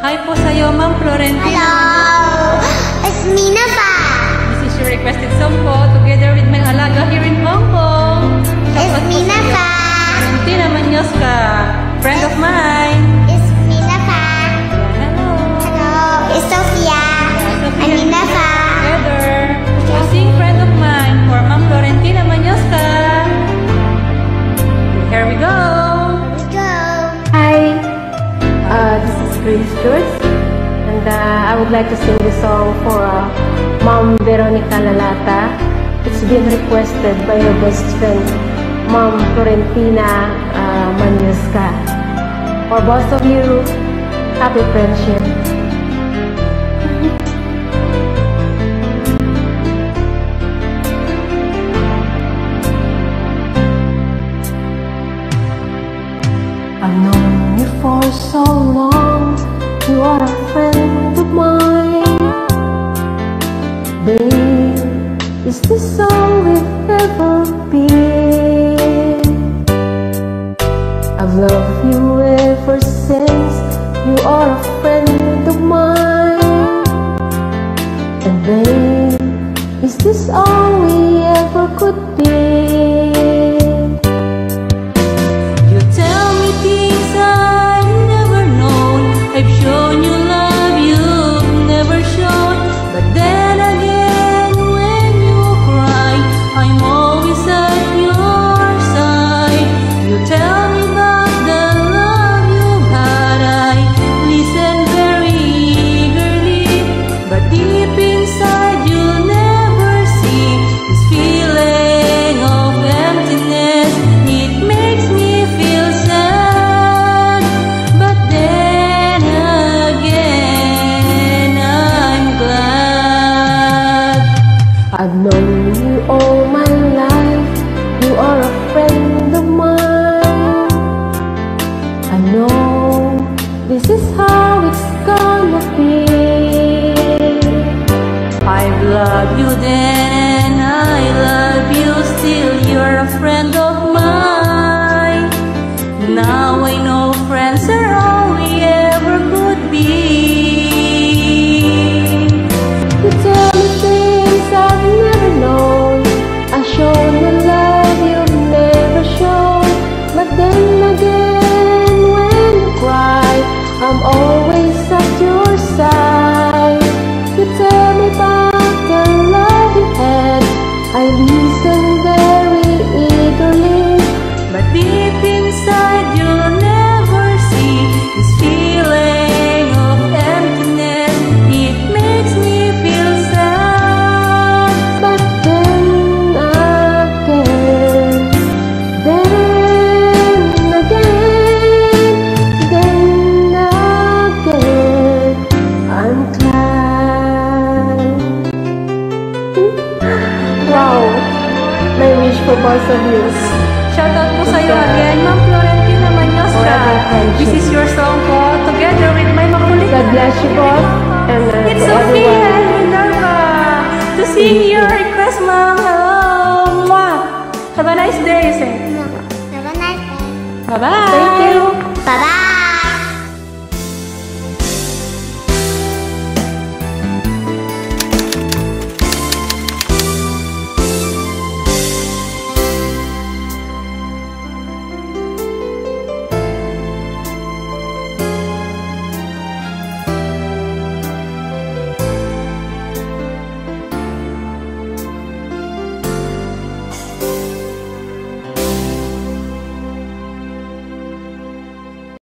Hi po sa'yo, Ma'am Florentina. Hello! It's Mina ba? This is your requested song po, together with my alaga here in Hong and uh, I would like to sing this song for uh, Mom Veronica Lalata. It's been requested by your best friend, Mom Florentina uh, Manyuska. For both of you, happy friendship. I've known you for so long, you are a friend of mine. Babe, is this all we've ever been? I've loved you ever since, you are a friend of mine. And babe, is this all this is how it's gonna be. I've loved you then and I love you still. You're a friend both of you. Shoutout po sa'yo again, Ma'am Florentina. Forever friendship. This is your song po, together with my makulit. God bless you both and uh, It's Sophia Minerva to sing your request, Ma'am. Hello. Have a nice day, say. Have a nice day. Bye-bye. Thank you.